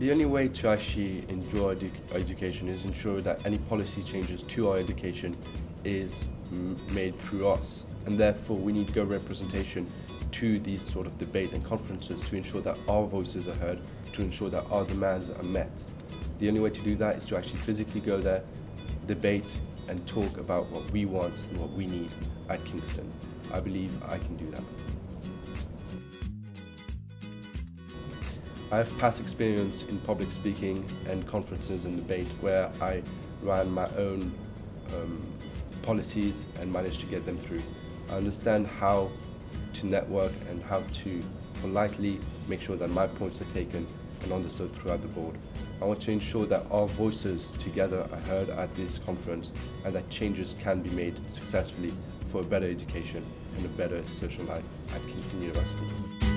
The only way to actually enjoy edu education is ensure that any policy changes to our education is made through us. And therefore, we need go representation to these sort of debate and conferences to ensure that our voices are heard, to ensure that our demands are met. The only way to do that is to actually physically go there, debate, and talk about what we want and what we need at Kingston. I believe I can do that. I have past experience in public speaking and conferences and debate where I ran my own um, policies and managed to get them through. I understand how to network and how to politely make sure that my points are taken and understood throughout the board. I want to ensure that our voices together are heard at this conference and that changes can be made successfully for a better education and a better social life at Kingston University.